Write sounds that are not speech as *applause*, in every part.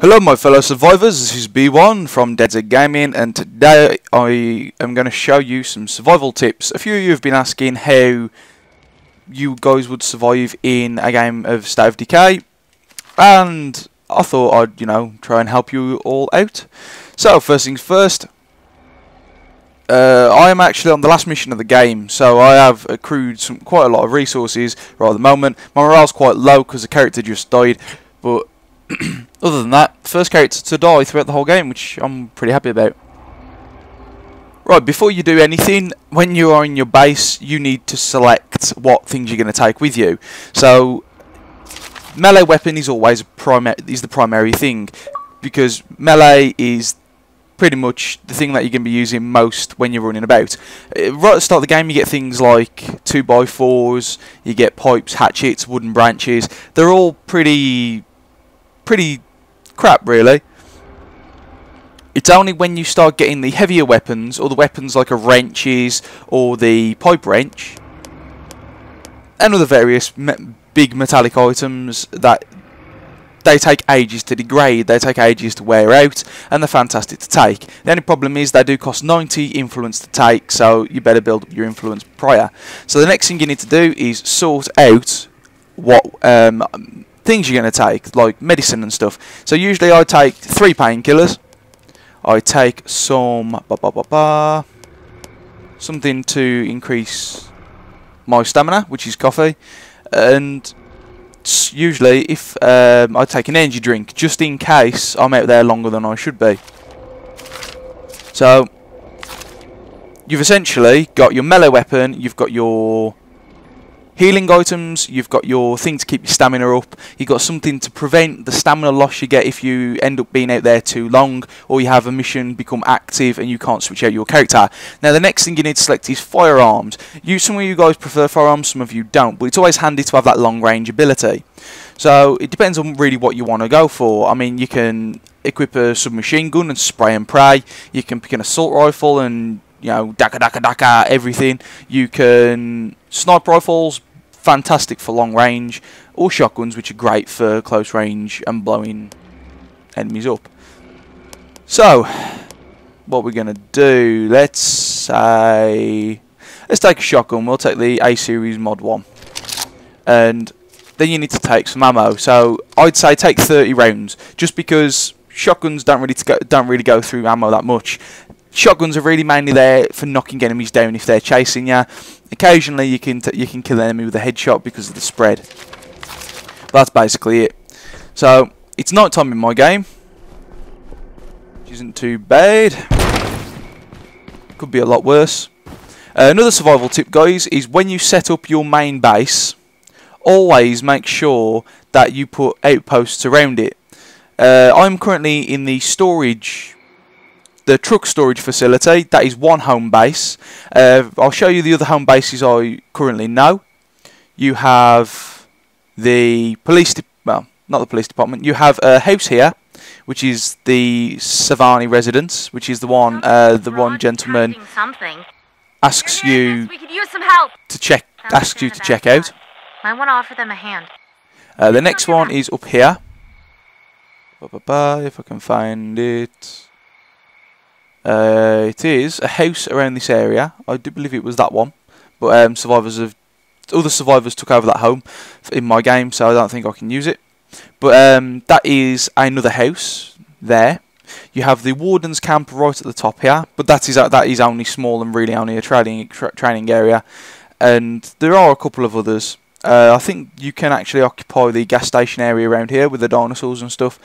Hello my fellow survivors, this is B1 from Dead Gaming and today I am going to show you some survival tips. A few of you have been asking how you guys would survive in a game of State of Decay and I thought I'd, you know, try and help you all out. So first things first, uh, I am actually on the last mission of the game, so I have accrued some quite a lot of resources right at the moment. My morale's quite low because the character just died, but *clears throat* other than that, first character to die throughout the whole game, which I'm pretty happy about. Right, before you do anything, when you are in your base, you need to select what things you're going to take with you. So, melee weapon is always is the primary thing, because melee is pretty much the thing that you're going to be using most when you're running about. Uh, right at the start of the game, you get things like 2x4s, you get pipes, hatchets, wooden branches. They're all pretty pretty crap, really. It's only when you start getting the heavier weapons, or the weapons like a wrenches, or the pipe wrench, and other various me big metallic items that they take ages to degrade, they take ages to wear out, and they're fantastic to take. The only problem is they do cost 90 influence to take, so you better build up your influence prior. So the next thing you need to do is sort out what um, things you're going to take, like medicine and stuff. So usually I take three painkillers. I take some ba -ba -ba something to increase my stamina, which is coffee, and usually if um, I take an energy drink just in case I'm out there longer than I should be. So you've essentially got your melee weapon, you've got your healing items, you've got your thing to keep your stamina up, you've got something to prevent the stamina loss you get if you end up being out there too long, or you have a mission become active and you can't switch out your character. Now the next thing you need to select is firearms. You, some of you guys prefer firearms, some of you don't, but it's always handy to have that long range ability. So it depends on really what you want to go for. I mean, you can equip a submachine gun and spray and pray. You can pick an assault rifle and you know, daka daka daka, everything. You can snipe rifles, fantastic for long range, or shotguns, which are great for close range and blowing enemies up. So, what we're going to do, let's say, let's take a shotgun, we'll take the A-Series Mod 1, and then you need to take some ammo, so I'd say take 30 rounds, just because shotguns don't really go, don't really go through ammo that much. Shotguns are really mainly there for knocking enemies down if they're chasing you. Occasionally you can you can kill an enemy with a headshot because of the spread. But that's basically it. So it's night time in my game, which isn't too bad. Could be a lot worse. Uh, another survival tip, guys, is when you set up your main base, always make sure that you put outposts around it. Uh, I'm currently in the storage the truck storage facility. That is one home base. Uh, I'll show you the other home bases I currently know. You have the police, well, not the police department. You have a house here, which is the Savini residence, which is the one uh, the one gentleman asks you to check asks you to check out. I want to offer them a hand. Uh, the next one is up here. If I can find it. Uh, it is a house around this area. I do believe it was that one, but um, survivors have other survivors took over that home in my game, so I don't think I can use it. But um, that is another house there. You have the warden's camp right at the top here, but that is that is only small and really only a training tra training area. And there are a couple of others. Uh, I think you can actually occupy the gas station area around here with the dinosaurs and stuff.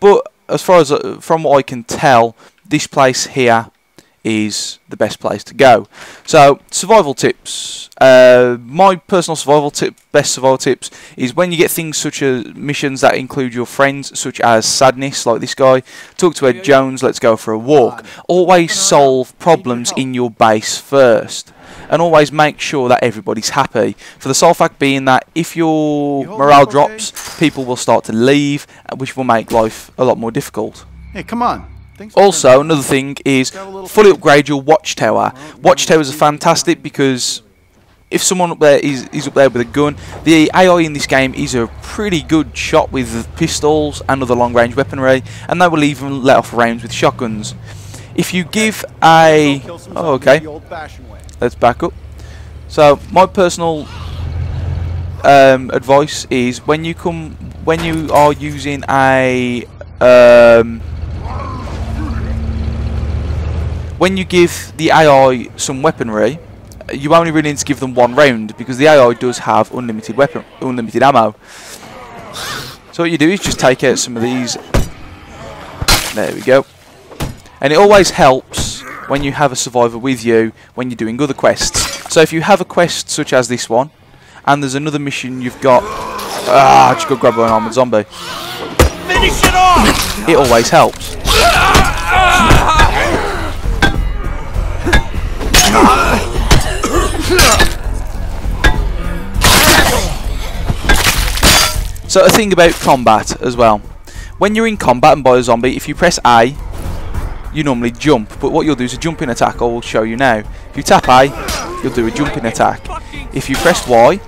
But as far as uh, from what I can tell, this place here is the best place to go. So, survival tips. Uh, my personal survival tip, best survival tips, is when you get things such as missions that include your friends, such as sadness, like this guy. Talk to Ed Jones, let's go for a walk. Always solve problems in your base first. And always make sure that everybody's happy. For the sole fact being that if your morale drops, people will start to leave, which will make life a lot more difficult. Hey, come on. Also, another thing is fully upgrade your watchtower. Watchtowers are fantastic because if someone up there is, is up there with a gun, the AI in this game is a pretty good shot with pistols and other long range weaponry, and they will even let off rounds with shotguns. If you give a... Oh, okay. Let's back up. So, my personal um, advice is when you come... When you are using a... Um, when you give the AI some weaponry, you only really need to give them one round because the AI does have unlimited weapon, unlimited ammo. So what you do is just take out some of these. There we go. And it always helps when you have a survivor with you when you're doing other quests. So if you have a quest such as this one, and there's another mission you've got, ah, just go grab an armored zombie. Finish it off. It always helps. So a thing about combat as well. When you're in combat and by a zombie, if you press A, you normally jump. But what you'll do is a jumping attack, I will show you now. If you tap A, you'll do a jumping attack. If you press Y,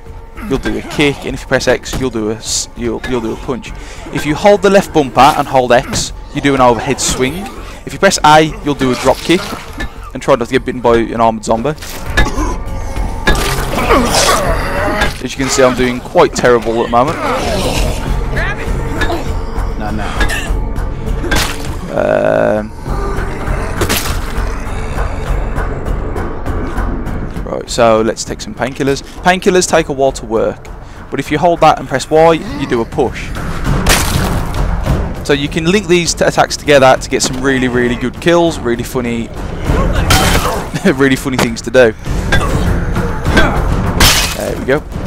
you'll do a kick, and if you press X, you'll do a you'll you'll do a punch. If you hold the left bumper and hold X, you do an overhead swing. If you press A, you'll do a drop kick, and try not to get bitten by an armored zombie. As you can see, I'm doing quite terrible at the moment. Not now. Um, right, so let's take some painkillers. Painkillers take a while to work, but if you hold that and press Y, you do a push. So you can link these attacks together to get some really, really good kills, really funny, *laughs* really funny things to do. There we go.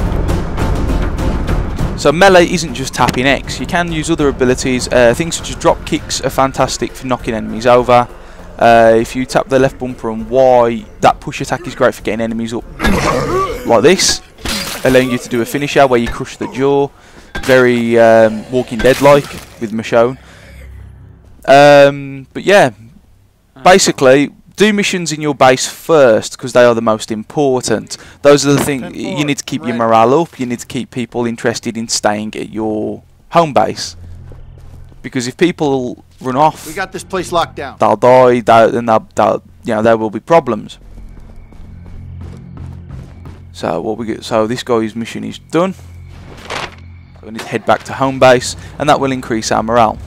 So melee isn't just tapping X, you can use other abilities, uh, things such as drop kicks are fantastic for knocking enemies over. Uh, if you tap the left bumper and Y, that push attack is great for getting enemies up *coughs* like this, allowing you to do a finisher where you crush the jaw, very um, Walking Dead-like with Michonne. Um, but yeah, basically do missions in your base first because they are the most important. Those are the things you need to keep your morale up. You need to keep people interested in staying at your home base. Because if people run off, we got this place locked down. They'll die. They'll, and they'll, they'll, you know, there will be problems. So what we get? So this guy's mission is done. So we need to head back to home base, and that will increase our morale.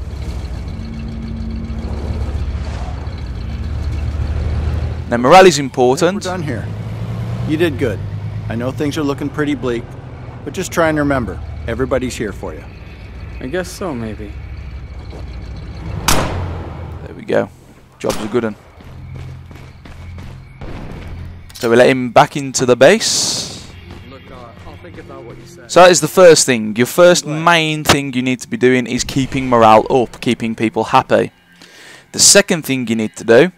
Now morale is important. We're done here. You did good. I know things are looking pretty bleak, but just try and remember, everybody's here for you. I guess so, maybe. There we go. Job's a good one. So we let him back into the base. Look, uh, I'll think about what you said. So that is the first thing. Your first main thing you need to be doing is keeping morale up, keeping people happy. The second thing you need to do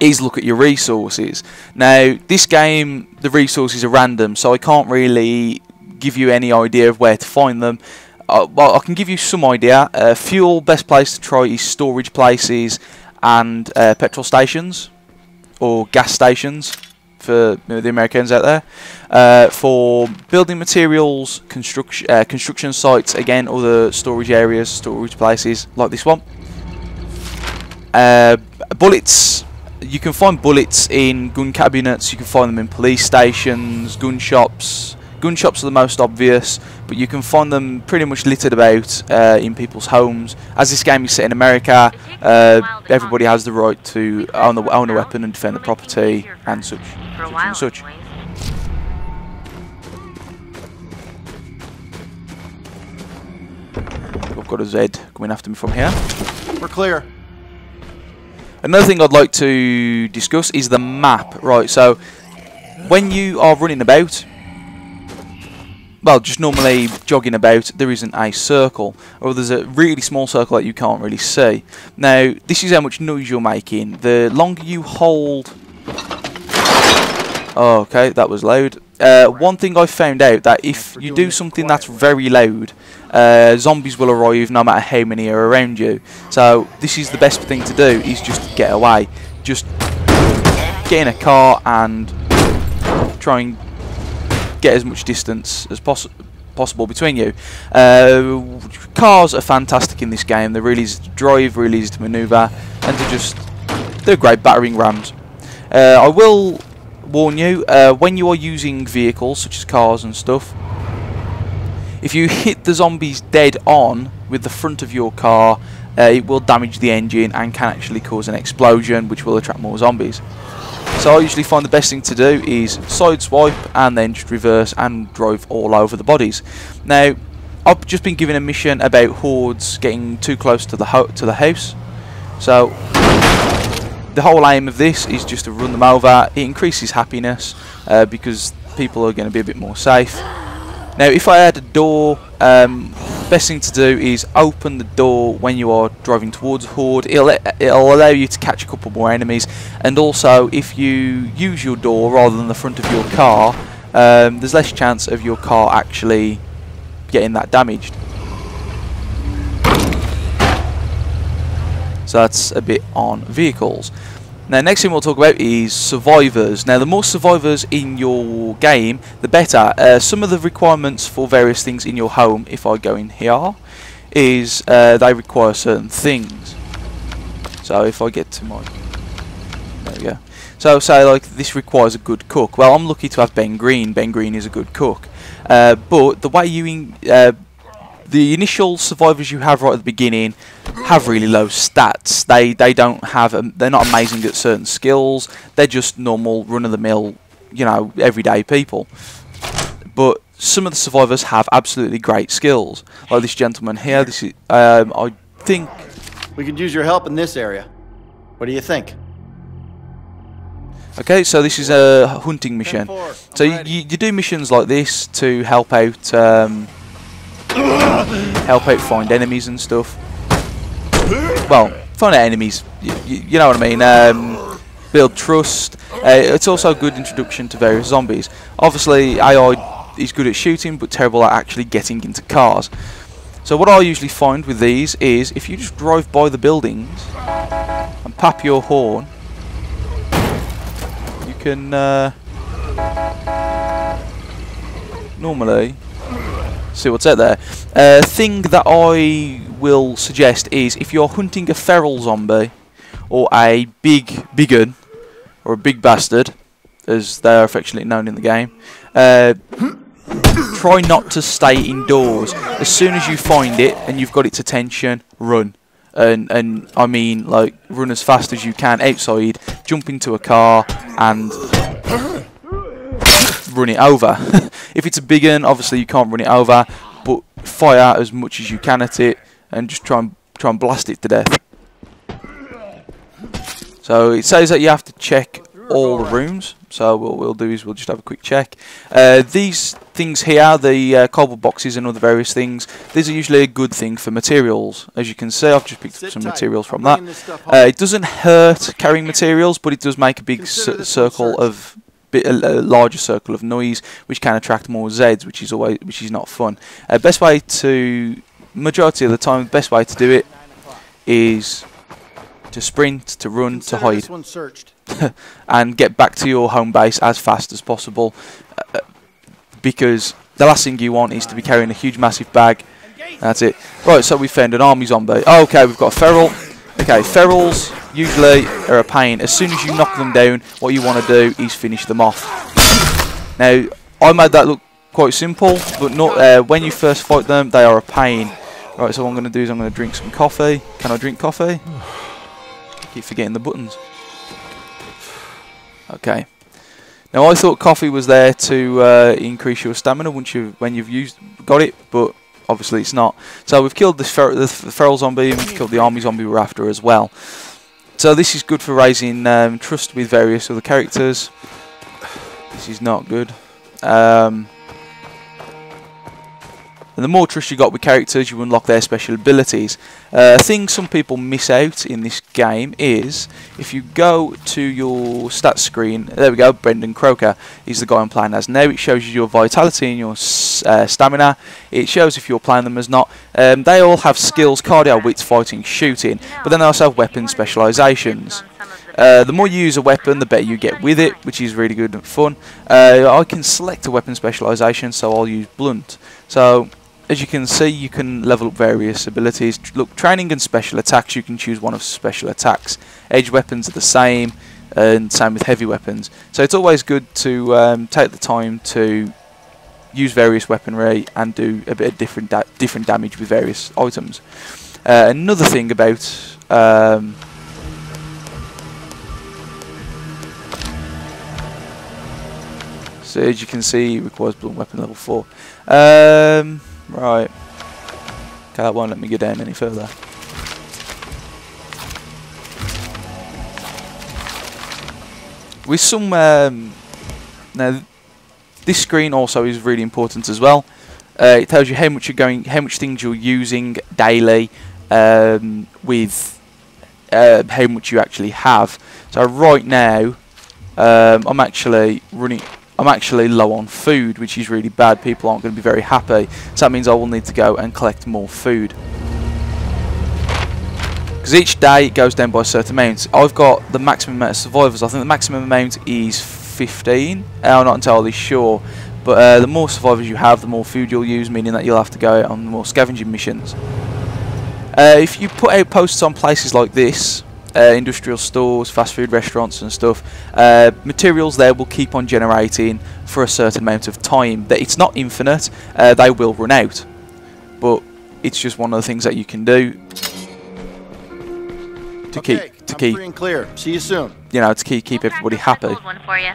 is look at your resources. Now, this game, the resources are random, so I can't really give you any idea of where to find them. Uh, well, I can give you some idea. Uh, fuel, best place to try is storage places and uh, petrol stations or gas stations for you know, the Americans out there. Uh, for building materials, construction uh, construction sites, again, other storage areas, storage places like this one. Uh, bullets, you can find bullets in gun cabinets, you can find them in police stations, gun shops. Gun shops are the most obvious, but you can find them pretty much littered about uh, in people's homes. As this game is set in America, uh, everybody has the right to own, the, own a weapon and defend the property and such, such and such. I've got a Z coming after me from here. We're clear. Another thing I'd like to discuss is the map. Right, so when you are running about, well, just normally jogging about, there isn't a circle, or there's a really small circle that you can't really see. Now, this is how much noise you're making. The longer you hold... Oh, okay, that was loud. Uh, one thing I found out that if you do something that's very loud, uh, zombies will arrive no matter how many are around you. So this is the best thing to do, is just get away. Just get in a car and try and get as much distance as possible possible between you. Uh, cars are fantastic in this game. They're really easy to drive, really easy to manoeuvre, and to just they're great battering rams. Uh, I will warn you uh, when you are using vehicles such as cars and stuff. If you hit the zombies dead on with the front of your car, uh, it will damage the engine and can actually cause an explosion, which will attract more zombies. So I usually find the best thing to do is sideswipe and then just reverse and drive all over the bodies. Now, I've just been given a mission about hordes getting too close to the to the house. So the whole aim of this is just to run them over. It increases happiness uh, because people are going to be a bit more safe. Now, if I had a door, um, best thing to do is open the door when you are driving towards a horde. It'll, it'll allow you to catch a couple more enemies, and also if you use your door rather than the front of your car, um, there's less chance of your car actually getting that damaged. So that's a bit on vehicles. Now, next thing we'll talk about is survivors. Now, the more survivors in your game, the better. Uh, some of the requirements for various things in your home, if I go in here, is uh, they require certain things. So, if I get to my... There we go. So, say, like, this requires a good cook. Well, I'm lucky to have Ben Green. Ben Green is a good cook. Uh, but the way you... The initial survivors you have right at the beginning have really low stats. They they don't have um, they're not amazing at certain skills. They're just normal run of the mill, you know, everyday people. But some of the survivors have absolutely great skills. Like this gentleman here. This is um, I think we could use your help in this area. What do you think? Okay, so this is a hunting mission. So you, you, you do missions like this to help out. Um, help out find enemies and stuff. Well, find out enemies, you, you know what I mean. Um, build trust. Uh, it's also a good introduction to various zombies. Obviously, AI is good at shooting, but terrible at actually getting into cars. So what I usually find with these is if you just drive by the buildings and pop your horn, you can uh, normally see what's out there. Uh, thing that I will suggest is if you're hunting a feral zombie or a big biggin or a big bastard, as they are affectionately known in the game, uh, try not to stay indoors. As soon as you find it and you've got its attention, run. And and I mean like run as fast as you can outside, jump into a car and run it over. *laughs* if it's a big one, obviously you can't run it over, but fire as much as you can at it and just try and try and blast it to death. So it says that you have to check all the rooms. So what we'll do is we'll just have a quick check. Uh, these things here, the uh, cardboard boxes and other various things, these are usually a good thing for materials. As you can see, I've just picked up some materials from that. Uh, it doesn't hurt carrying materials, but it does make a big circle of bit a, a, larger circle of noise, which can attract more Zeds, which is always which is not fun. Uh, best way to majority of the time, the best way to do it is to sprint, to run, to hide, *laughs* and get back to your home base as fast as possible. Uh, because the last thing you want is to be carrying a huge, massive bag. That's it. Right, so we found an army zombie. Oh, okay, we've got a feral. Okay, ferals usually are a pain. As soon as you knock them down, what you want to do is finish them off. Now, I made that look quite simple, but not uh, when you first fight them, they are a pain. Right, so what I'm going to do is I'm going to drink some coffee. Can I drink coffee? I keep forgetting the buttons. Okay. Now I thought coffee was there to uh, increase your stamina once you when you've used got it, but obviously it's not. So we've killed fer the feral zombie and we've killed the army zombie we're after as well. So this is good for raising um, trust with various other characters. This is not good. Um, and the more trust you got with characters, you unlock their special abilities. Uh, a thing some people miss out in this game is if you go to your stats screen, there we go, Brendan Croker is the guy I'm playing as now. It shows you your vitality and your uh, stamina. It shows if you're playing them as not. Um, they all have skills, cardio, wits, fighting, shooting, but then they also have weapon specializations. Uh, the more you use a weapon, the better you get with it, which is really good and fun. Uh, I can select a weapon specialization, so I'll use blunt. So, as you can see, you can level up various abilities. Look, training and special attacks, you can choose one of special attacks. Edge weapons are the same, and same with heavy weapons. So it's always good to um, take the time to use various weaponry and do a bit of different da- different damage with various items. Uh, another thing about um, so as you can see, requires blunt weapon level four. Um, right. Okay, that won't let me go down any further. With some um, now, this screen also is really important as well. Uh, it tells you how much you're going, how much things you're using daily, um, with uh, how much you actually have. So right now, um, I'm actually running. I'm actually low on food, which is really bad. People aren't going to be very happy. So that means I will need to go and collect more food. Because each day it goes down by a certain amount. I've got the maximum amount of survivors. I think the maximum amount is 15. I'm not entirely sure. But uh, the more survivors you have, the more food you'll use, meaning that you'll have to go out on more scavenging missions. Uh, if you put out posts on places like this, uh, industrial stores, fast food restaurants and stuff, uh, materials there will keep on generating for a certain amount of time. That It's not infinite, uh, they will run out. But it's just one of the things that you can do to okay, keep to I'm keep free and clear. See you soon. you know to keep keep everybody happy. Hold one for you.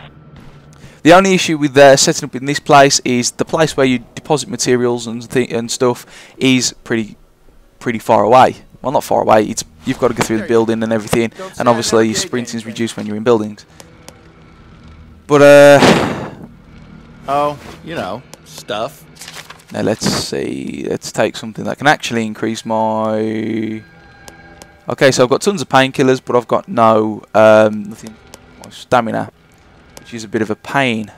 The only issue with uh, setting up in this place is the place where you deposit materials and th- and stuff is pretty pretty far away. Well, not far away. It's you've got to go through the building and everything, and obviously your sprinting is reduced when you're in buildings. But uh, Oh, you know, stuff. now let's see. Let's take something that can actually increase my. Okay, so I've got tons of painkillers, but I've got no um, nothing. My stamina, which is a bit of a pain,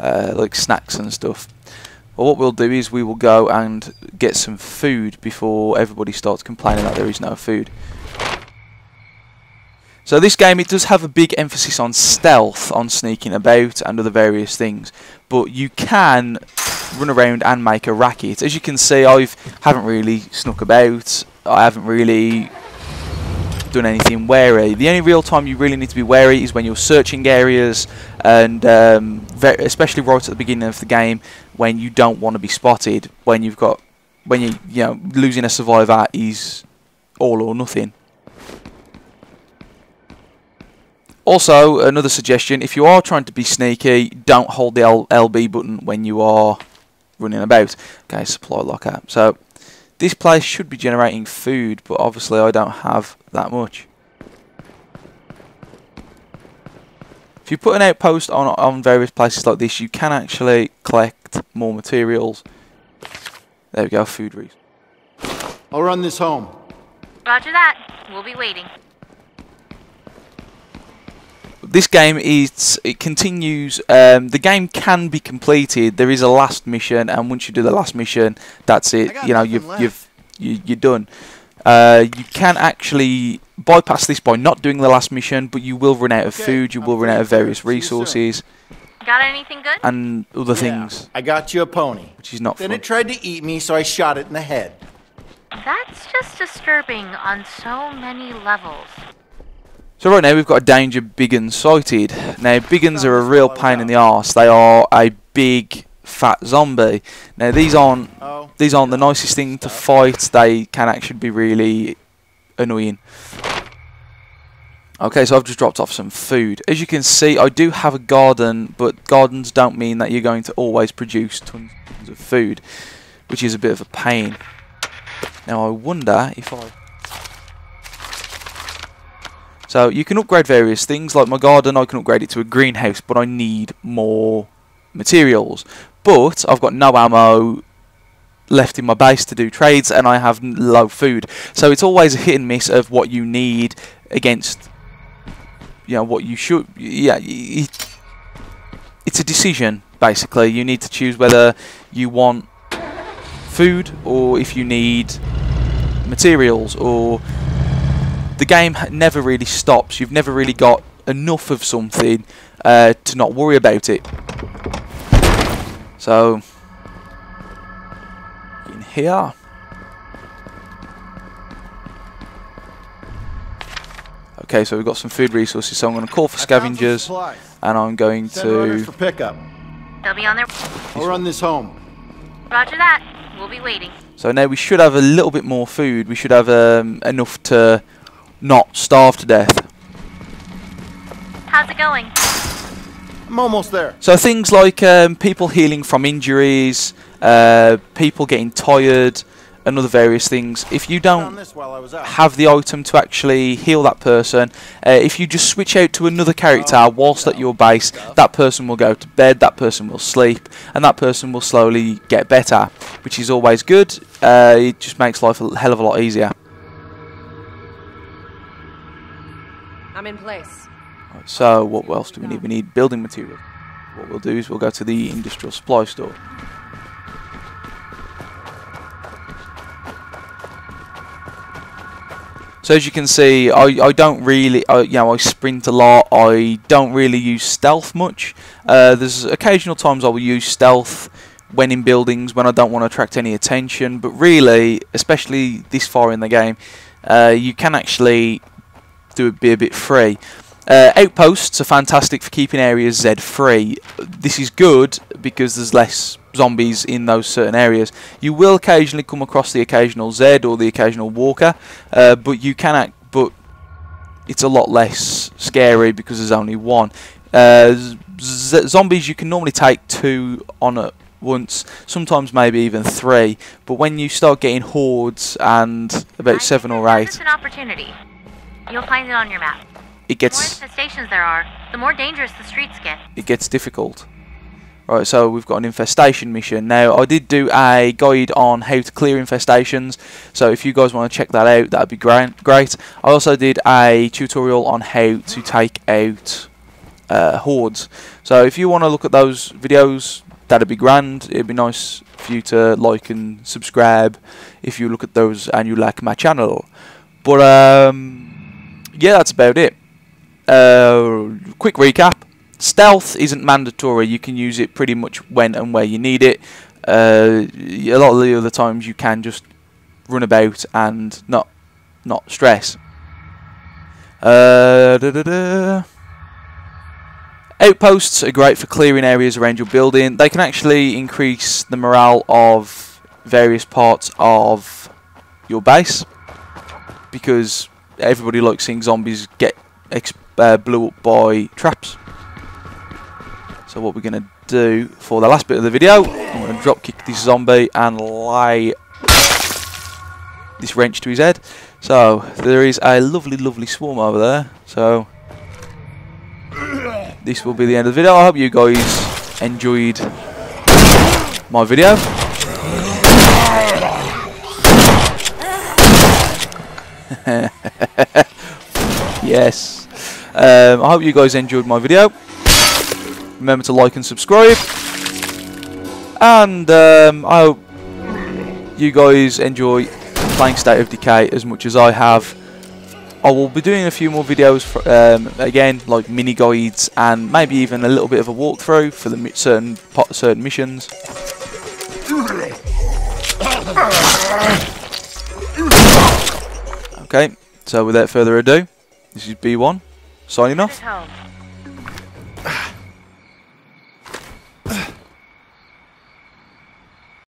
uh, like snacks and stuff. Well, what we'll do is we will go and get some food before everybody starts complaining that there is no food. So this game, it does have a big emphasis on stealth, on sneaking about and other various things. But you can run around and make a racket. As you can see, I haven't really snuck about. I haven't really done anything wary. The only real time you really need to be wary is when you're searching areas, and um, ve- especially right at the beginning of the game when you don't want to be spotted. When you've got, when you you know losing a survivor is all or nothing. Also, another suggestion: if you are trying to be sneaky, don't hold the L- LB button when you are running about. Okay, supply locker. So this place should be generating food, but obviously I don't have that much. If you put an outpost on on various places like this, you can actually collect more materials. There we go, food resource. I'll run this home. Roger that. We'll be waiting. This game is it continues. Um, the game can be completed. There is a last mission, and once you do the last mission, that's it. You know, you've left. you've you, you're done. Uh, you can actually bypass this by not doing the last mission, but you will run out of Okay, food. You I'm will run out of various see you soon. resources Got anything good? and other Yeah, things, I got you a pony. which is not Then fun. it tried to eat me, so I shot it in the head. That's just disturbing on so many levels. So right now we've got a danger Biggins sighted. Now Biggins are a real pain in the done. arse. They are a big fat zombie. Now these aren't Oh, these aren't the nicest thing to oh. fight. They can actually be really annoying. Okay, so I've just dropped off some food. As you can see, I do have a garden, but gardens don't mean that you're going to always produce tons of food, which is a bit of a pain. Now I wonder if I so you can upgrade various things, like my garden, I can upgrade it to a greenhouse, but I need more materials. But I've got no ammo left in my base to do trades, and I have low food. So it's always a hit and miss of what you need against, you know, what you should. Yeah, it's a decision basically. You need to choose whether you want food or if you need materials or the game never really stops. You've never really got enough of something uh, to not worry about it. So, here. Okay, so we've got some food resources. So I'm going to call for I found some scavengers, and I'm going Send runners to. for pickup. They'll be on their. I'll run this home. Roger that. We'll be waiting. So now we should have a little bit more food. We should have um, enough to not starve to death. How's it going? I'm almost there. So things like um, people healing from injuries, uh, people getting tired, and other various things. If you don't this while I was out. have the item to actually heal that person, uh, if you just switch out to another character whilst at your base, that person will go to bed, that person will sleep, and that person will slowly get better, which is always good. Uh, it just makes life a hell of a lot easier. I'm in place. Right, so what else do we need? We need building material. What we'll do is we'll go to the industrial supply store. So as you can see, I, I don't really, I, you know, I sprint a lot. I don't really use stealth much. Uh, there's occasional times I will use stealth when in buildings when I don't want to attract any attention. But really, especially this far in the game, uh, you can actually do it be a bit free. Uh, outposts are fantastic for keeping areas Z free. This is good because there's less zombies in those certain areas. You will occasionally come across the occasional Z or the occasional walker, uh, but you can act, but it's a lot less scary because there's only one. Uh, z- zombies you can normally take two on at once, sometimes maybe even three. But when you start getting hordes and about I seven or eight, an opportunity. You'll find it on your map. It The more gets infestations there are, the more dangerous the streets get. it gets difficult. Right, so we've got an infestation mission. Now, I did do a guide on how to clear infestations, so if you guys want to check that out, that'd be great. Great. I also did a tutorial on how to take out uh, hordes. So if you want to look at those videos, that'd be grand. It'd be nice for you to like and subscribe if you look at those and you like my channel. But um, yeah, that's about it. Uh, quick recap. Stealth isn't mandatory. You can use it pretty much when and where you need it. Uh, a lot of the other times you can just run about and not not stress. Uh, da, da, da. Outposts are great for clearing areas around your building. They can actually increase the morale of various parts of your base because everybody likes seeing zombies get uh, blew up by traps. So what we're going to do for the last bit of the video, I'm going to drop kick this zombie and lay this wrench to his head. So there is a lovely, lovely swarm over there. So this will be the end of the video. I hope you guys enjoyed my video. *laughs* yes. Um, I hope you guys enjoyed my video. Remember to like and subscribe. And um, I hope you guys enjoy playing State of Decay as much as I have. I will be doing a few more videos, for, um, again, like mini guides and maybe even a little bit of a walkthrough for the certain certain missions. Okay, so without further ado, this is B1 signing off.